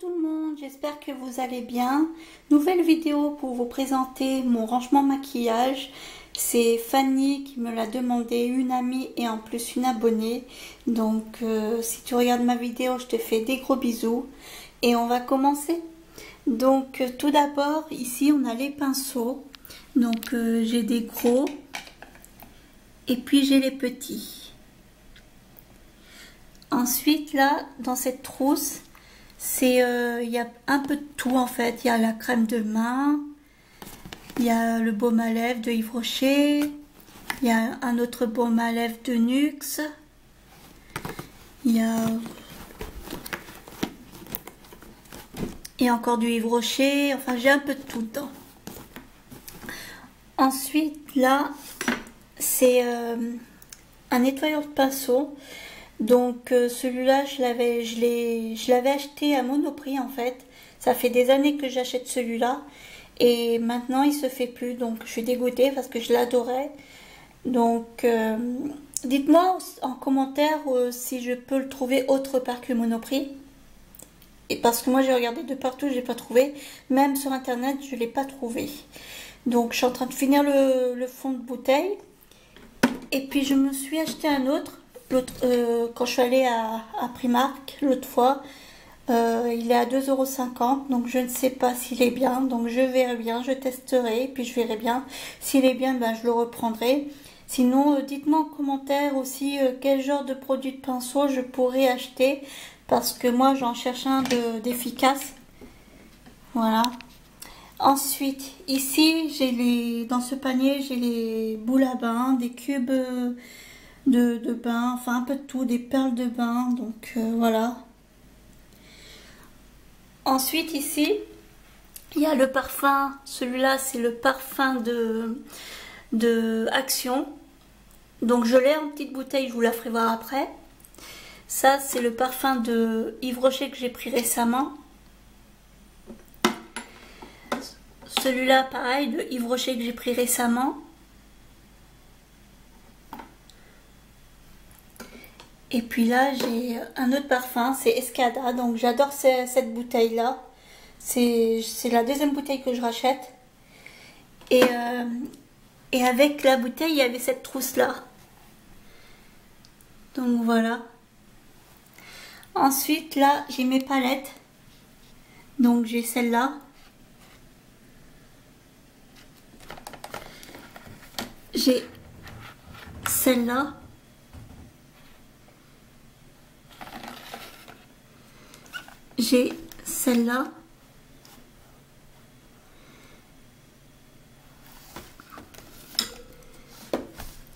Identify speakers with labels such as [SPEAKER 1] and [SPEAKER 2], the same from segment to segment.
[SPEAKER 1] tout le monde, j'espère que vous allez bien. Nouvelle vidéo pour vous présenter mon rangement maquillage. C'est Fanny qui me l'a demandé, une amie et en plus une abonnée. Donc euh, si tu regardes ma vidéo, je te fais des gros bisous. Et on va commencer. Donc euh, tout d'abord, ici on a les pinceaux. Donc euh, j'ai des gros et puis j'ai les petits. Ensuite là, dans cette trousse, c'est euh, il y a un peu de tout en fait. Il y a la crème de main, il y a le baume à lèvres de Yves Rocher, il y a un autre baume à lèvres de Nuxe, il y a et encore du Yves Rocher. Enfin, j'ai un peu de tout dedans. Ensuite, là, c'est euh, un nettoyeur de pinceau. Donc euh, celui-là, je l'avais, acheté à Monoprix en fait. Ça fait des années que j'achète celui-là et maintenant il se fait plus. Donc je suis dégoûtée parce que je l'adorais. Donc euh, dites-moi en commentaire euh, si je peux le trouver autre part que Monoprix. Et parce que moi j'ai regardé de partout, je l'ai pas trouvé. Même sur internet, je l'ai pas trouvé. Donc je suis en train de finir le, le fond de bouteille. Et puis je me suis acheté un autre euh, quand je suis allée à, Primark l'autre fois, euh, il est à 2,50€. Donc je ne sais pas s'il est bien. Donc je verrai bien, je testerai. Puis je verrai bien. S'il est bien, ben, je le reprendrai. Sinon, euh, dites-moi en commentaire aussi quel genre de produit de pinceau je pourrais acheter. Parce que moi, j'en cherche un d'efficace. voilà. Ensuite, ici, j'ai les dans ce panier, j'ai les boules à bain, des cubes de, bain, enfin un peu de tout, des perles de bain, donc euh, voilà. Ensuite ici, il y a le parfum, celui-là c'est le parfum de, de Action. Donc je l'ai en petite bouteille, je vous la ferai voir après. Ça c'est le parfum de Yves Rocher que j'ai pris récemment. Celui-là pareil de Yves Rocher que j'ai pris récemment. Et puis là, j'ai un autre parfum, c'est Escada. Donc j'adore cette bouteille-là. C'est la deuxième bouteille que je rachète. Et, euh, et avec la bouteille, il y avait cette trousse-là. Donc voilà. Ensuite, là, j'ai mes palettes. Donc j'ai celle-là. J'ai celle-là. J'ai celle-là.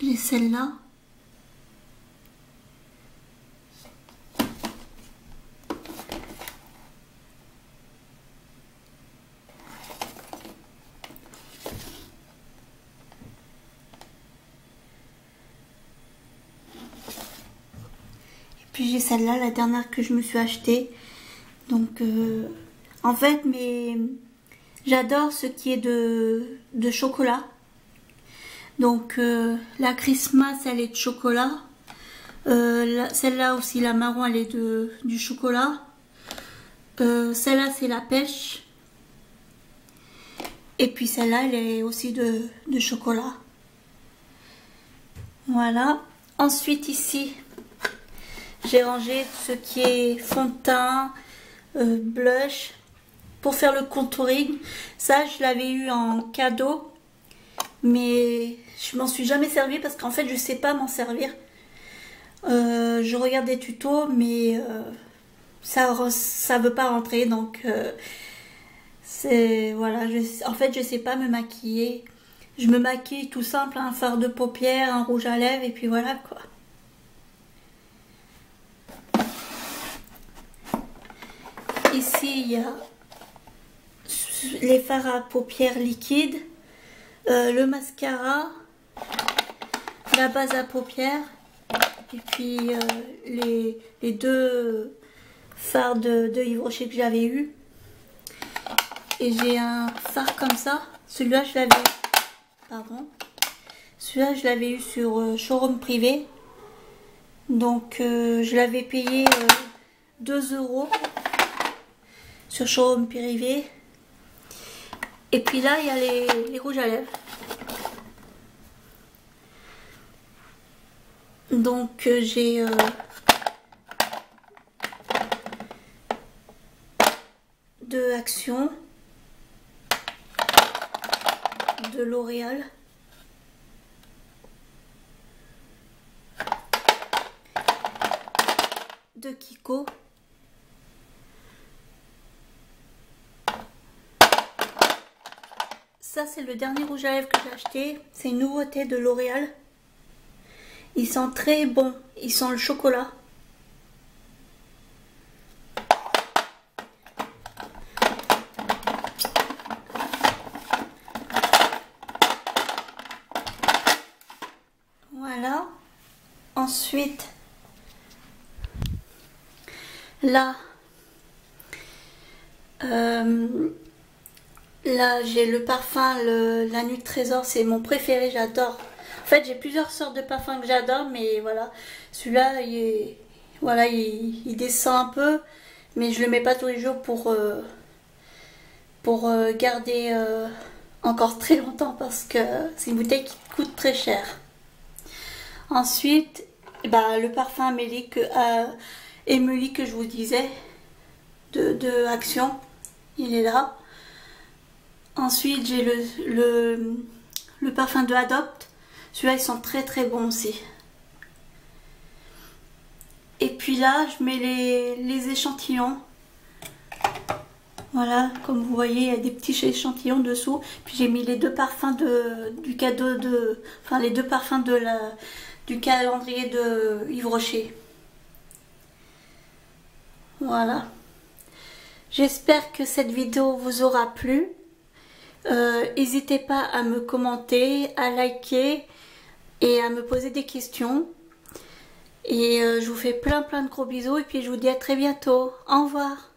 [SPEAKER 1] J'ai celle-là. Et puis j'ai celle-là, la dernière que je me suis achetée. Donc, euh, en fait, mais j'adore ce qui est de, chocolat. Donc, euh, la Christmas, elle est de chocolat. Euh, celle-là aussi, la marron, elle est de, du chocolat. celle-là, c'est la pêche. Et puis celle-là, elle est aussi de, de chocolat. Voilà. Ensuite, ici, j'ai rangé ce qui est fond de teint, euh, blush pour faire le contouring. Ça, je l'avais eu en cadeau, mais je m'en suis jamais servi parce qu'en fait, je sais pas m'en servir. Euh, je regarde des tutos, mais euh, ça ça veut pas rentrer, donc c'est voilà. en fait, je sais pas me maquiller. Je me maquille tout simple, un fard de paupières, un rouge à lèvres, et puis voilà quoi. Ici, il y a les fards à paupières liquides, euh, le mascara, la base à paupières, et puis euh, les, deux fards de, de Yves Rocher que j'avais eu. Et j'ai un fard comme ça. Celui-là, je l'avais... Pardon. Celui-là, je l'avais eu sur euh, showroom privé. Donc, je l'avais payé 2 euros. Sur Showroom Pirivier. Et puis là, il y a les, rouges à lèvres. Donc euh, j'ai euh, de Action, de L'Oréal. de Kiko. C'est le dernier rouge à lèvres que j'ai acheté. C'est une nouveauté de L'Oréal. Il sent très bon. Il sent le chocolat. Voilà. Ensuite, là, euh, là j'ai le parfum, la nuit de trésor, c'est mon préféré, j'adore. En fait, j'ai plusieurs sortes de parfums que j'adore, mais voilà, celui-là, il, descend un peu, mais je le mets pas tous les jours pour, euh, euh, garder encore très longtemps parce que c'est une bouteille qui coûte très cher. Ensuite, bah, le parfum Amélie que, Emily que je vous disais de, Action. Il est là. Ensuite, j'ai le, le, parfum de Adopt. Celui-là, ils sont très très bons aussi. Et puis là, je mets les, échantillons. Voilà, comme vous voyez, il y a des petits échantillons dessous. Puis j'ai mis les deux parfums de, du cadeau de... Enfin, les deux parfums de la, du calendrier de Yves Rocher. Voilà. J'espère que cette vidéo vous aura plu. Euh, n'hésitez pas à me commenter, à liker et à me poser des questions. Et euh, je vous fais plein plein de gros bisous et puis je vous dis à très bientôt. Au revoir.